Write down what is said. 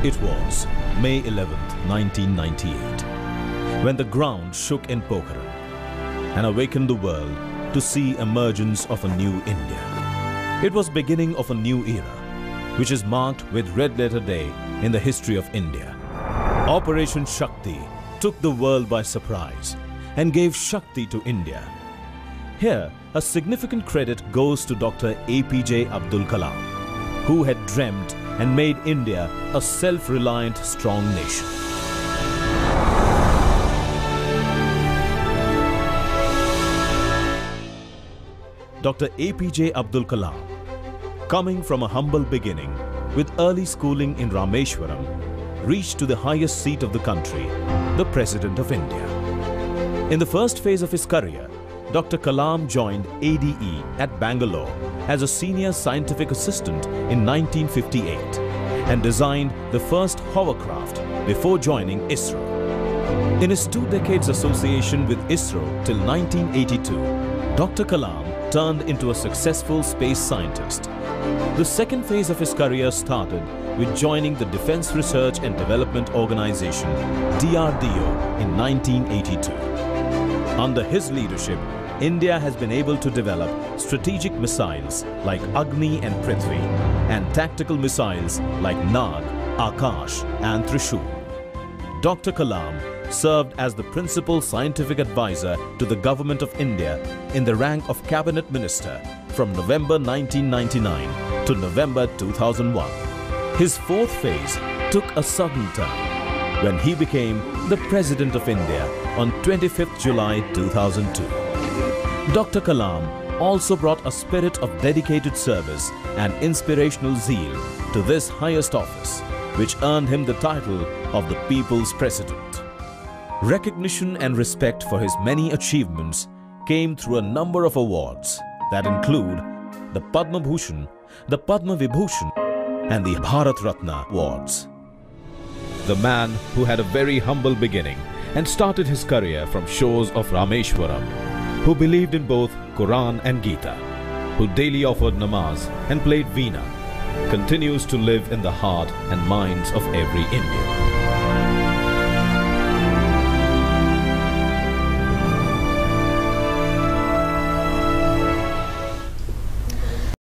May 11, 1998, when the ground shook in Pokhran and awakened the world to see emergence of a new India. It was beginning of a new era, which is marked with Red Letter Day in the history of India. Operation Shakti took the world by surprise and gave Shakti to India. Here, a significant credit goes to Dr. APJ Abdul Kalam, who had dreamt and made India a self-reliant, strong nation. Dr. APJ Abdul Kalam, coming from a humble beginning with early schooling in Rameshwaram, reached to the highest seat of the country, the President of India. In the first phase of his career, Dr. Kalam joined ADE at Bangalore as a senior scientific assistant in 1958 and designed the first hovercraft before joining ISRO. In his two decades association with ISRO till 1982, Dr. Kalam turned into a successful space scientist. The second phase of his career started with joining the Defense Research and Development Organization, DRDO, in 1982. Under his leadership, India has been able to develop strategic missiles like Agni and Prithvi and tactical missiles like Nag, Akash and Trishul. Dr. Kalam served as the principal scientific advisor to the Government of India in the rank of Cabinet Minister from November 1999 to November 2001. His fourth phase took a sudden turn when he became the President of India on 25th July 2002. Dr. Kalam also brought a spirit of dedicated service and inspirational zeal to this highest office, which earned him the title of the People's President. Recognition and respect for his many achievements came through a number of awards that include the Padma Bhushan, the Padma Vibhushan, and the Bharat Ratna awards. The man who had a very humble beginning and started his career from shores of Rameshwaram, who believed in both Quran and Gita, who daily offered namaz and played veena, continues to live in the heart and minds of every Indian.